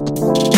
Música